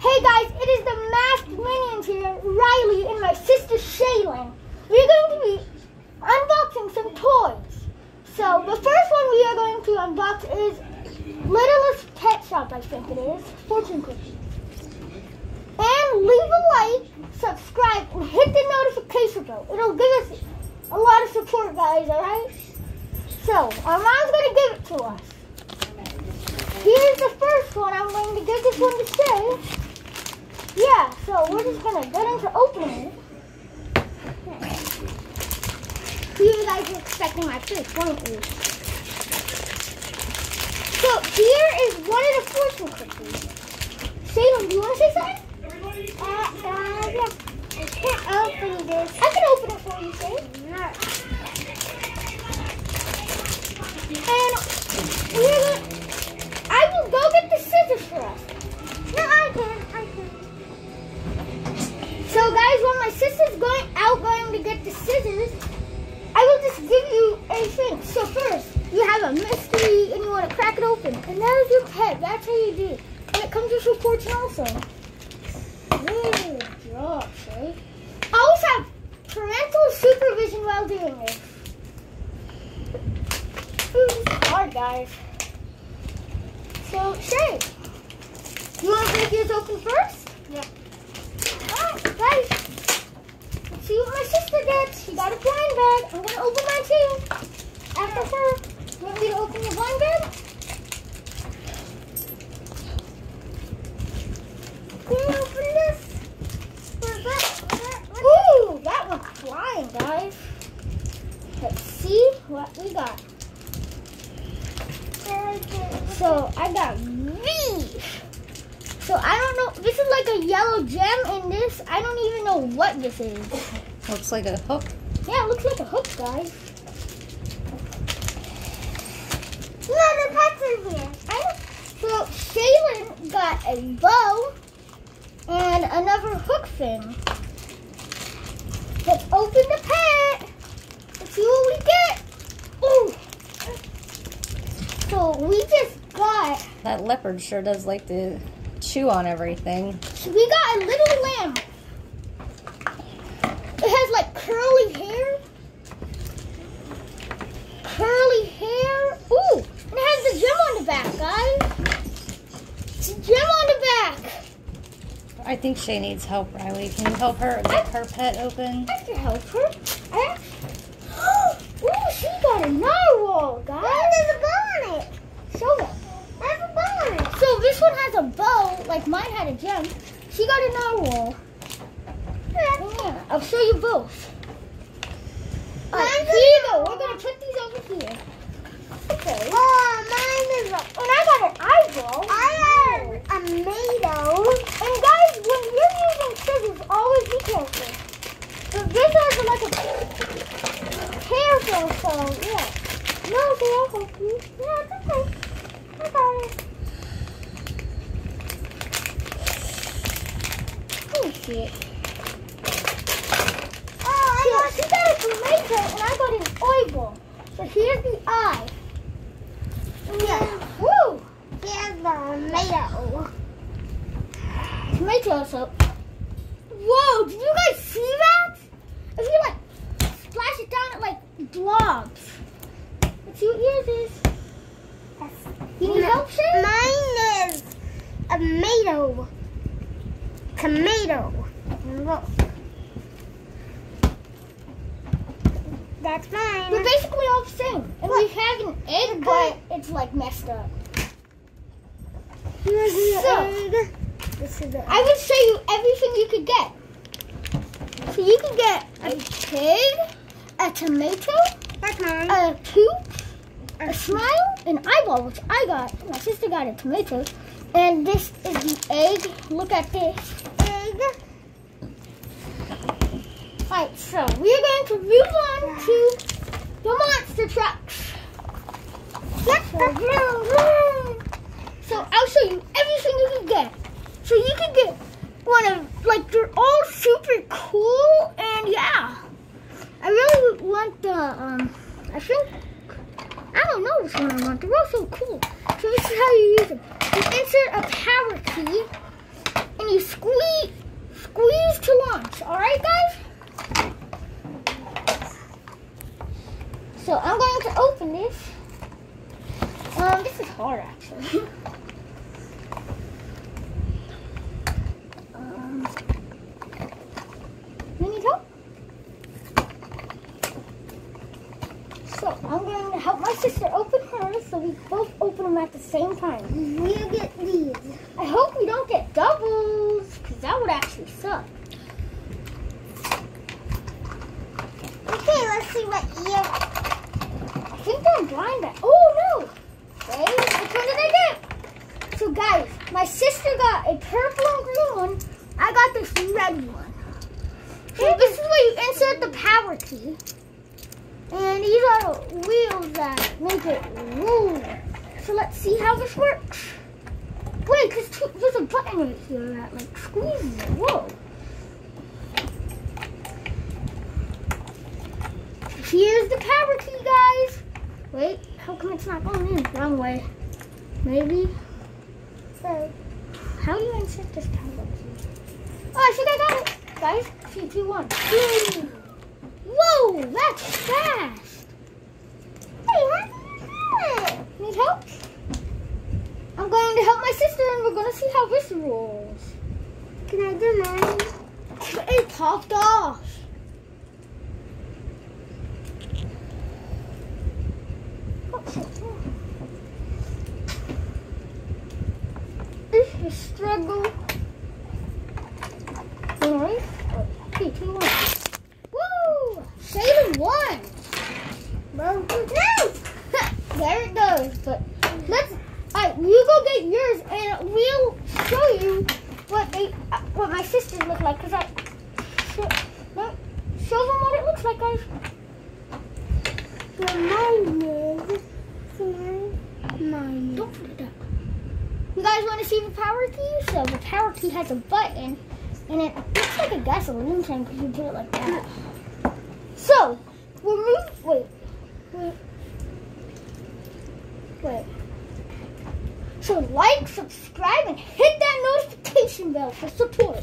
Hey guys, it is the masked minions here, Rylee and my sister Shaylynn. We're going to be unboxing some toys. So the first one we are going to unbox is Littlest Pet Shop, I think it is. Fortune cookies. And leave a like, subscribe, and hit the notification bell. It'll give us a lot of support, guys, alright? So, our mom's going to give it to us. Here's the first one. I'm going to give this one to Shay. Yeah, so we're just going to get into opening it. You guys are expecting my face, weren't you? So here is one of the fortune cookies. Salem, do you want to say something? Uh, uh, yeah. I can't open this. I can open it for you, Shay. Open. And that is your pet. That's how you do it. And it comes with your fortune also. Good job, Shay. Always have parental supervision while doing this. Ooh, this hard, guys. So, Shay, you want to break yours open first? Yeah. Alright, guys. Let's see what my sister gets. She got a blind bag. I'm gonna open mine too. After her. Want me to open the blind bag? Can you open this? What's that? What's that? What's Ooh, that one's flying, guys. Let's see what we got. So I got these. So I don't know. This is like a yellow gem in this. I don't even know what this is. Looks like a hook. Yeah, it looks like a hook, guys. No, the pets are here. I So Shaylynn got a bow and another hook thing. Let's open the pet. Let's see what we get. Ooh. So we just got That leopard sure does like to chew on everything. we got a little lamb. It has like curly hair. Curly hair. Ooh, and it has the gem on the back, guys. It's a gem on the back. I think Shay needs help, Rylee. Can you help her get her pet open? I can help her. I Ooh, she got a narwhal, guys. There's a bow on it. Show them. There's a bow on it. So this one has a bow, like mine had a gem. She got a narwhal. Yeah, I'll show you both. Uh, Mine's here go. We're gonna put these over here. Okay. Oh, mine is a. And I got an eyeball. I have a tomato. And guys, when you're using scissors, always be careful. So this has like a though, so yeah. No, so I'll help you. Yeah, it's okay. I got it. See it. Oh, I Yeah, she got a tomato and I got an eyeball. So here's the eye. Yeah. Woo! Here's the tomato. Tomato so. Whoa, did you guys see that? If you like splash it down, it like blobs. Let's see what yours is. You need help, Shay? Mine is a tomato. Tomato. Look. That's mine. We're basically all the same. And we have an egg, but it's like messed up. Here's the So- egg. This is the I will show you everything you could get. So you can get a pig, a tomato, That's mine. a tooth, a smile, an eyeball, which I got. My sister got a tomato. And this is the egg. Look at this. Alright, so we are going to move on to the monster trucks. So, I'll show you everything you can get. So you can get one of, like, they're all super cool, and yeah. I really want the, um, I think, I don't know which one I want. They're all so cool. So this is how you use them. You insert a power key, and and you squeeze, squeeze to launch. All right, guys. So I'm going to open this. Um, this is hard actually. um, you need help? So I'm going to help my sister open hers, so we both open them at the same time. We get these. I hope we don't get doubles, because that would actually suck. Okay, let's see what year. I think I'm blind. Oh no! Wait, which one did I get? So guys, my sister got a purple and green one. I got this red one. So this is where you insert the power key. And these are wheels that make it move. So let's see how this works. Wait, there's, two, there's a button right here that like squeezes it. Whoa. Here's the power key, guys. Wait, how come it's not going in? Wrong way. Maybe. So, How do you insert this power key? Oh, I think I got it. Guys, three, two, one. Boom. Whoa, that's fast. hey, how do you do it? Need help? I'm going to help my sister and we're going to see how this rolls. Can I do mine? It popped off. This is struggle. Alright. Three, oh, two, one. Woo! Save one. Well, no! there it goes. But let's. Alright, you go get yours, and we'll show you what they, uh, sisters look like. Cause I, show, no, show them what it looks like, guys. So mine is. Mine. Mine. Don't put it down. You guys want to see the power key? So the power key has a button, and it looks like a gasoline tank if you do it like that. So we'll move. Wait, wait, wait. So like, subscribe, and hit that notification bell for support.